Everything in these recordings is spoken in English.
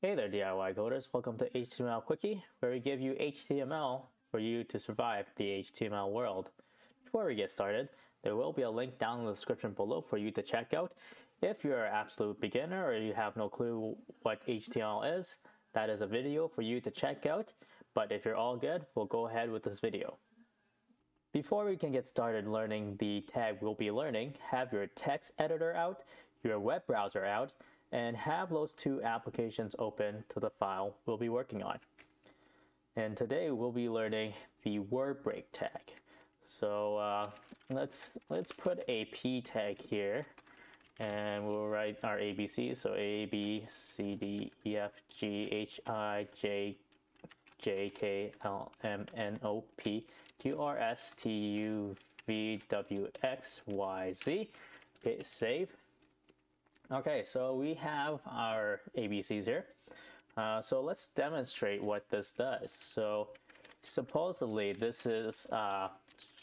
Hey there DIY coders, welcome to HTML Quickie, where we give you HTML for you to survive the HTML world. Before we get started, there will be a link down in the description below for you to check out. If you're an absolute beginner or you have no clue what HTML is, that is a video for you to check out. But if you're all good, we'll go ahead with this video. Before we can get started learning the tag we'll be learning, have your text editor out, your web browser out, and have those two applications open to the file we'll be working on. And today we'll be learning the word break tag. So uh, let's let's put a p tag here, and we'll write our ABC. So A B C D E F G H I J J K L M N O P Q R S T U V W X Y Z. Okay, save. Okay, so we have our ABCs here. Uh, so let's demonstrate what this does. So supposedly this is, uh,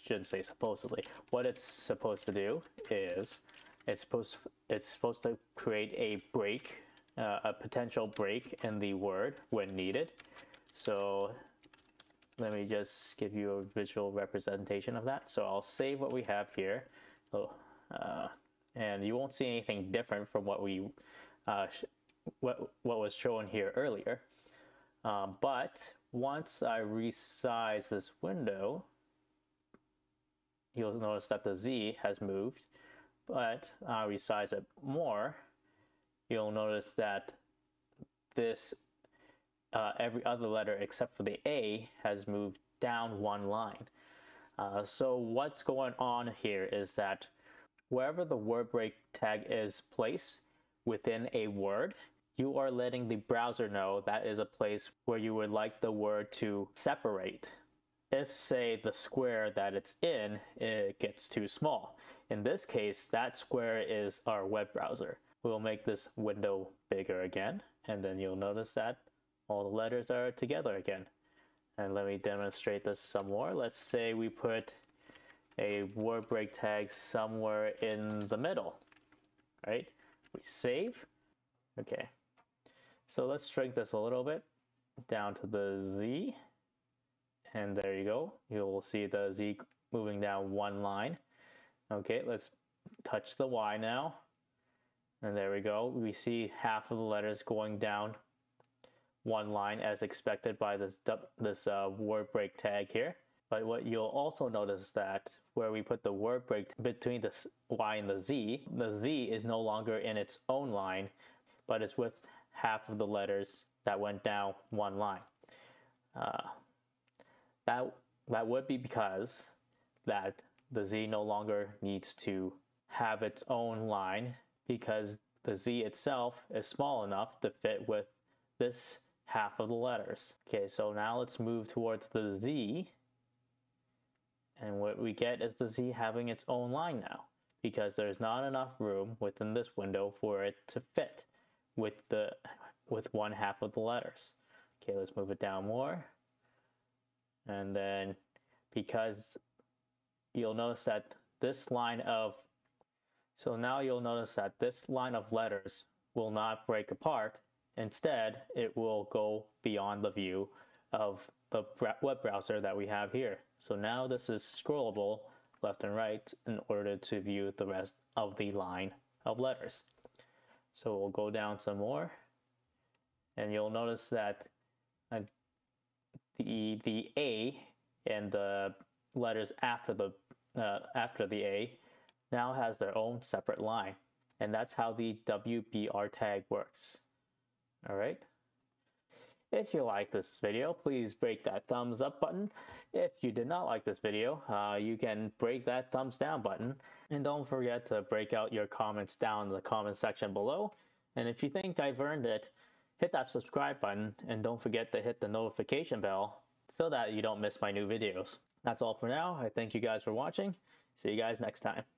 shouldn't say supposedly, what it's supposed to do is it's supposed, it's supposed to create a break, uh, a potential break in the word when needed. So let me just give you a visual representation of that. So I'll save what we have here. Oh, uh, and you won't see anything different from what we uh, what what was shown here earlier. Um, but once I resize this window, you'll notice that the Z has moved. But I resize it more, you'll notice that this uh, every other letter except for the A has moved down one line. Uh, so what's going on here is that Wherever the word break tag is placed within a word, you are letting the browser know that is a place where you would like the word to separate. If, say, the square that it's in it gets too small. In this case, that square is our web browser. We'll make this window bigger again, and then you'll notice that all the letters are together again. And let me demonstrate this some more. Let's say we put a word break tag somewhere in the middle, right? We save. Okay. So let's shrink this a little bit down to the Z. And there you go. You'll see the Z moving down one line. Okay, let's touch the Y now. And there we go. We see half of the letters going down one line as expected by this, this uh, word break tag here. But what you'll also notice that where we put the word break between the Y and the Z, the Z is no longer in its own line, but it's with half of the letters that went down one line. Uh, that, that would be because that the Z no longer needs to have its own line because the Z itself is small enough to fit with this half of the letters. Okay, so now let's move towards the Z and what we get is the Z having its own line now because there's not enough room within this window for it to fit with the with one half of the letters. Okay, let's move it down more. And then because you'll notice that this line of so now you'll notice that this line of letters will not break apart. Instead, it will go beyond the view of the web browser that we have here. So now this is scrollable left and right in order to view the rest of the line of letters. So we'll go down some more and you'll notice that uh, the, the A and the letters after the, uh, after the A now has their own separate line. And that's how the WBR tag works. All right. If you like this video, please break that thumbs up button. If you did not like this video, uh, you can break that thumbs down button. And don't forget to break out your comments down in the comment section below. And if you think I've earned it, hit that subscribe button and don't forget to hit the notification bell so that you don't miss my new videos. That's all for now. I thank you guys for watching. See you guys next time.